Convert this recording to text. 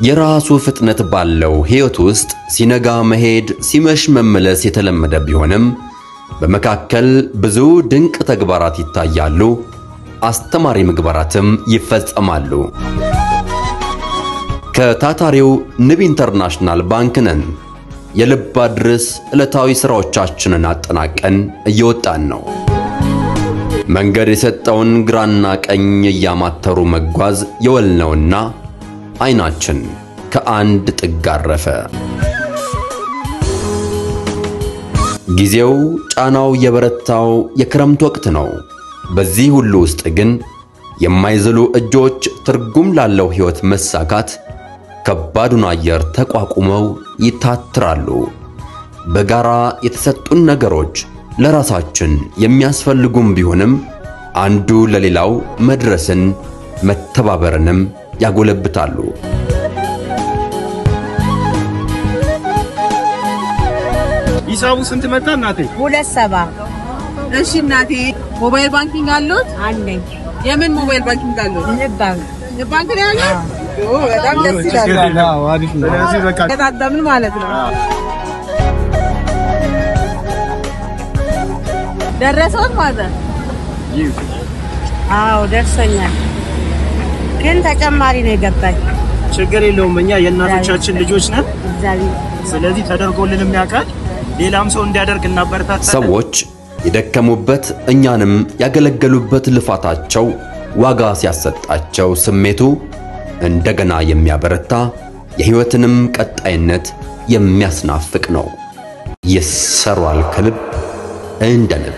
የራሱ ፍጥነት ባለው ሕይወት ውስጥ ሲነጋ መሄድ፣ ሲመሽ መመለስ የተለመደ ቢሆንም በመካከል ብዙ ድንቅ ተግባራት ይታያሉ፣ አስተማሪ ምግባራትም ይፈጸማሉ። ከታታሪው ንብ ኢንተርናሽናል ባንክ ነን። የልብ አድርስ ዕለታዊ ሥራዎቻችንን አጠናቀን እየወጣን ነው። መንገድ የሰጠውን ግራና ቀኝ እያማተሩ መጓዝ የወል ነውና ዓይናችን ከአንድ ጥግ አረፈ። ጊዜው ጫናው የበረታው የክረምት ወቅት ነው። በዚህ ሁሉ ውስጥ ግን የማይዝሉ እጆች ትርጉም ላለው ሕይወት መሳካት ከባዱን አየር ተቋቁመው ይታትራሉ። በጋራ የተሰጡን ነገሮች ለራሳችን የሚያስፈልጉም ቢሆንም አንዱ ለሌላው መድረስን መተባበርንም ያጎለብታሉ። ሂሳቡ ስንት መጣ እናቴ? ሁለት ሰባ እሺ እናቴ፣ mobile banking አሉት? አለኝ። የምን mobile banking አሉት? ንብ ባንክ ባንክ ነው ያለው? በጣም ደስ ይላል። አሪፍ ነው። ማለት ነው። ደረሰውት ማለት አዎ ደርሶኛል፣ ግን ተጨማሪ ነው የገባኝ። ችግር የለውም። እኛ የእናቶቻችን ልጆች ነን። እግዚአብሔር ስለዚህ ተደርጎልንም ያውቃል። ሌላም ሰው እንዲያደርግ እናበረታታለን። ሰዎች የደከሙበት እኛንም ያገለገሉበት ልፋታቸው ዋጋ ሲያሰጣቸው ስሜቱ እንደገና የሚያበረታ የሕይወትንም ቀጣይነት የሚያስናፍቅ ነው። ይሰሯል ከልብ እንደ ንብ